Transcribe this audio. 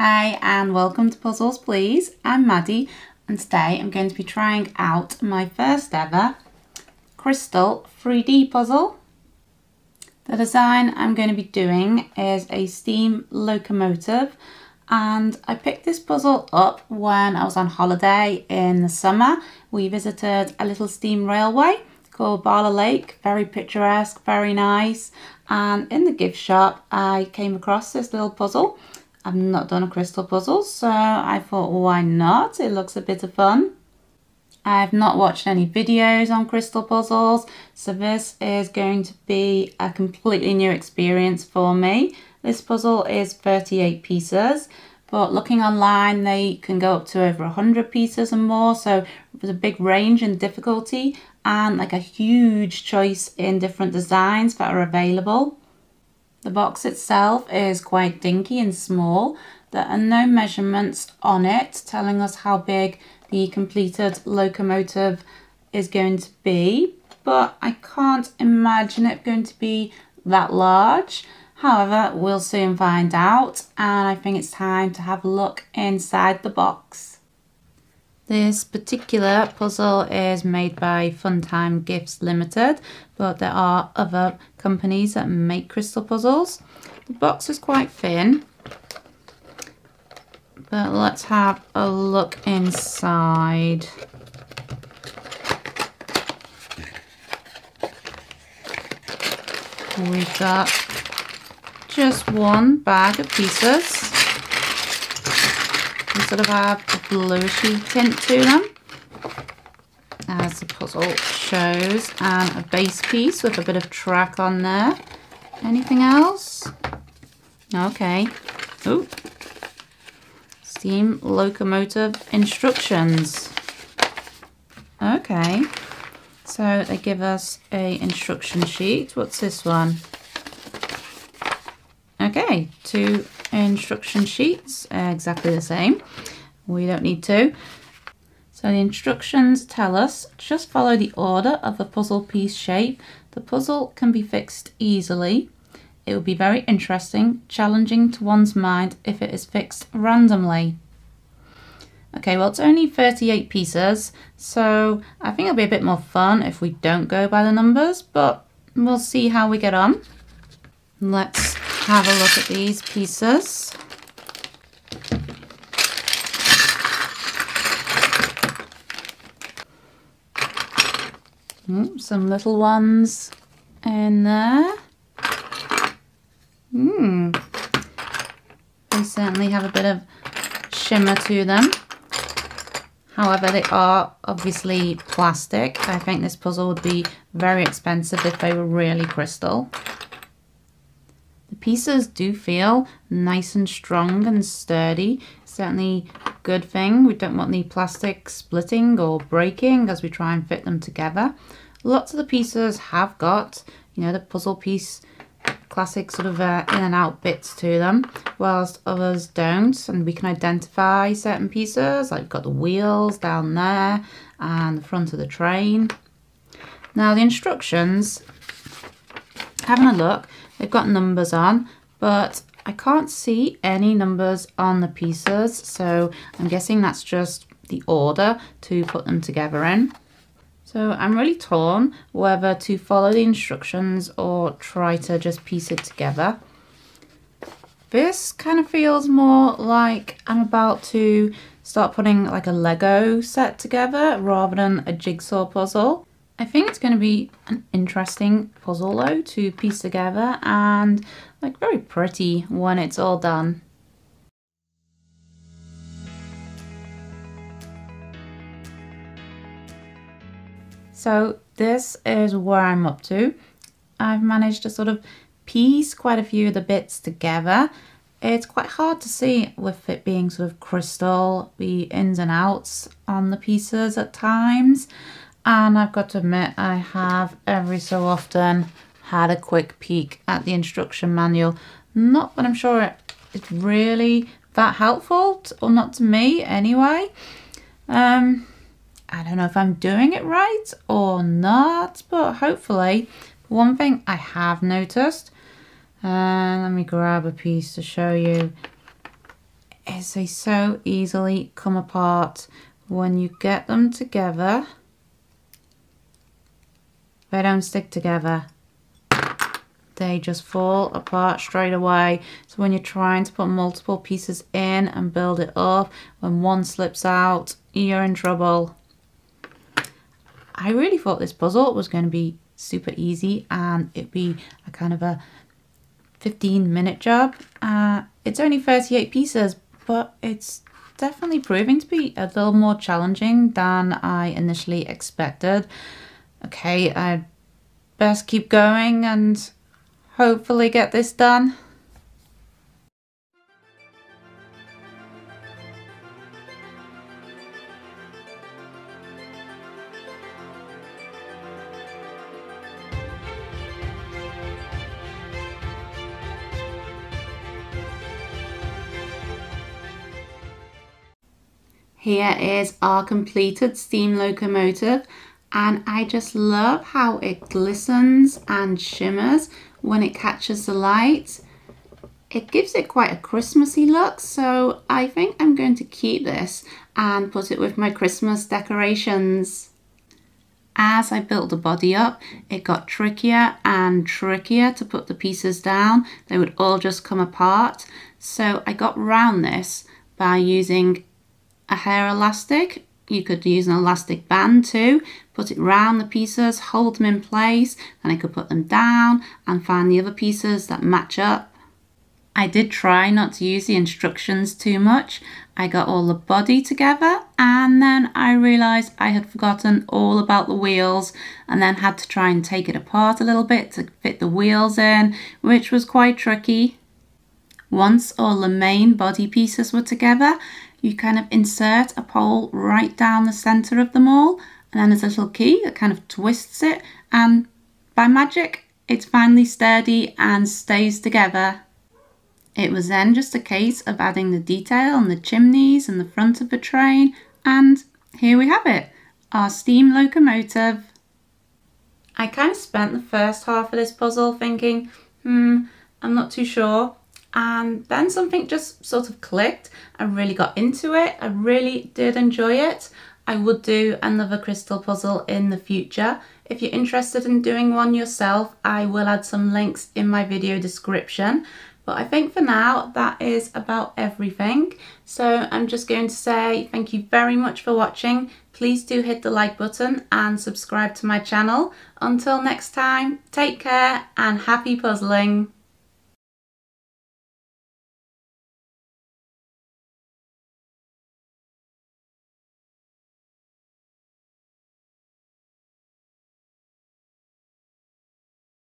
Hi and welcome to Puzzles Please. I'm Maddie and today I'm going to be trying out my first ever crystal 3D puzzle. The design I'm going to be doing is a steam locomotive and I picked this puzzle up when I was on holiday in the summer. We visited a little steam railway called Bala Lake, very picturesque, very nice and in the gift shop I came across this little puzzle I've not done a crystal puzzle, so I thought, why not? It looks a bit of fun. I've not watched any videos on crystal puzzles, so this is going to be a completely new experience for me. This puzzle is 38 pieces, but looking online, they can go up to over 100 pieces and more, so there's a big range in difficulty and like a huge choice in different designs that are available. The box itself is quite dinky and small. There are no measurements on it telling us how big the completed locomotive is going to be, but I can't imagine it going to be that large. However, we'll soon find out, and I think it's time to have a look inside the box. This particular puzzle is made by Funtime Gifts Limited, but there are other companies that make crystal puzzles. The box is quite thin, but let's have a look inside. We've got just one bag of pieces sort of have a bluishy tint to them as the puzzle shows and a base piece with a bit of track on there. Anything else? Okay. Oh. Steam locomotive instructions. Okay. So they give us a instruction sheet. What's this one? Okay, two instruction sheets, uh, exactly the same. We don't need to. So the instructions tell us just follow the order of the puzzle piece shape. The puzzle can be fixed easily. It will be very interesting, challenging to one's mind if it is fixed randomly. Okay, well it's only 38 pieces, so I think it'll be a bit more fun if we don't go by the numbers, but we'll see how we get on. Let's have a look at these pieces. Ooh, some little ones in there. Hmm. They certainly have a bit of shimmer to them. However, they are obviously plastic. I think this puzzle would be very expensive if they were really crystal pieces do feel nice and strong and sturdy. Certainly good thing. We don't want the plastic splitting or breaking as we try and fit them together. Lots of the pieces have got, you know, the puzzle piece classic sort of uh, in and out bits to them, whilst others don't. And we can identify certain pieces, like we've got the wheels down there and the front of the train. Now the instructions, having a look, They've got numbers on, but I can't see any numbers on the pieces, so I'm guessing that's just the order to put them together in. So I'm really torn whether to follow the instructions or try to just piece it together. This kind of feels more like I'm about to start putting like a Lego set together rather than a jigsaw puzzle. I think it's going to be an interesting puzzle though to piece together and like very pretty when it's all done. So this is where I'm up to. I've managed to sort of piece quite a few of the bits together. It's quite hard to see with it being sort of crystal, the ins and outs on the pieces at times and I've got to admit I have every so often had a quick peek at the instruction manual. Not that I'm sure it's really that helpful, or not to me anyway. Um, I don't know if I'm doing it right or not, but hopefully. One thing I have noticed, and uh, let me grab a piece to show you. is they so easily come apart when you get them together. They don't stick together. They just fall apart straight away. So when you're trying to put multiple pieces in and build it up, when one slips out, you're in trouble. I really thought this puzzle was going to be super easy and it'd be a kind of a 15 minute job. Uh, it's only 38 pieces, but it's definitely proving to be a little more challenging than I initially expected. Okay, I best keep going and hopefully get this done. Here is our completed steam locomotive and I just love how it glistens and shimmers when it catches the light. It gives it quite a Christmassy look so I think I'm going to keep this and put it with my Christmas decorations. As I built the body up, it got trickier and trickier to put the pieces down. They would all just come apart. So I got round this by using a hair elastic. You could use an elastic band too, put it round the pieces, hold them in place, and I could put them down and find the other pieces that match up. I did try not to use the instructions too much. I got all the body together and then I realised I had forgotten all about the wheels and then had to try and take it apart a little bit to fit the wheels in, which was quite tricky. Once all the main body pieces were together, you kind of insert a pole right down the center of them all and then there's a little key that kind of twists it and by magic it's finally sturdy and stays together. It was then just a case of adding the detail on the chimneys and the front of the train and here we have it, our steam locomotive. I kind of spent the first half of this puzzle thinking, hmm, I'm not too sure and then something just sort of clicked. I really got into it. I really did enjoy it. I would do another crystal puzzle in the future. If you're interested in doing one yourself, I will add some links in my video description. But I think for now, that is about everything. So I'm just going to say thank you very much for watching. Please do hit the like button and subscribe to my channel. Until next time, take care and happy puzzling.